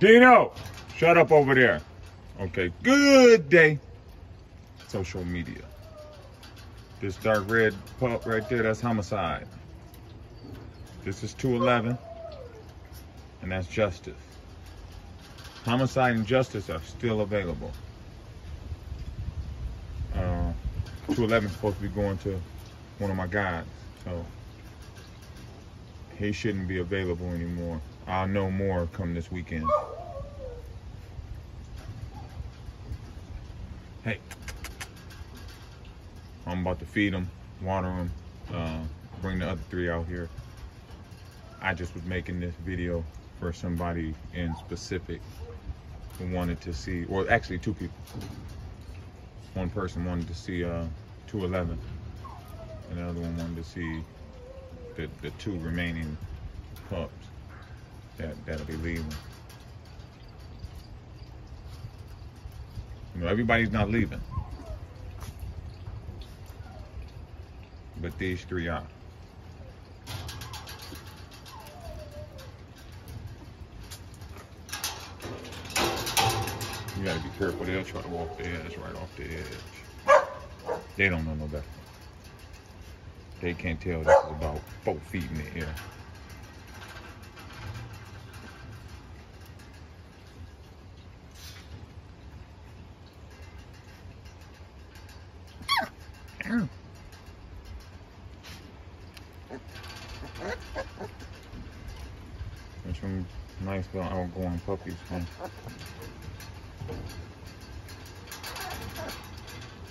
Dino, shut up over there. Okay, good day. Social media. This dark red pup right there, that's homicide. This is 211, and that's justice. Homicide and justice are still available. Uh, 211 is supposed to be going to one of my guys, so he shouldn't be available anymore. I'll know more come this weekend. Hey, I'm about to feed them, water them, uh, bring the other three out here. I just was making this video for somebody in specific who wanted to see, or actually two people. One person wanted to see uh, 211, and the other one wanted to see the, the two remaining pups that, that'll be leaving. You know, everybody's not leaving. But these three are. You gotta be careful. They'll try to walk the edge right off the edge. They don't know no better. They can't tell this is about four feet in the air. There's some nice little outgoing puppies. Huh?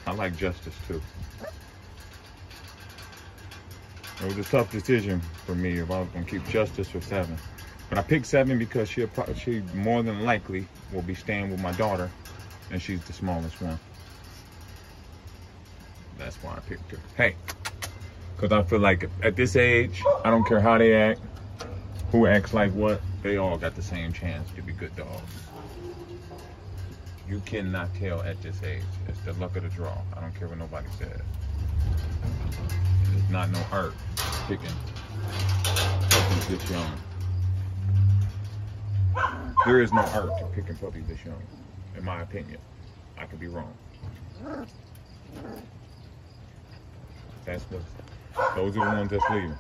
I like Justice too. It was a tough decision for me if I was gonna keep Justice or Seven. But I picked Seven because she she more than likely will be staying with my daughter, and she's the smallest one. That's why I picked her. Hey, because I feel like at this age, I don't care how they act, who acts like what, they all got the same chance to be good dogs. You cannot tell at this age. It's the luck of the draw. I don't care what nobody says. There's not no art picking puppies this young. There is no art to picking puppies this young, in my opinion. I could be wrong. That's what. Those are the ones that's leaving.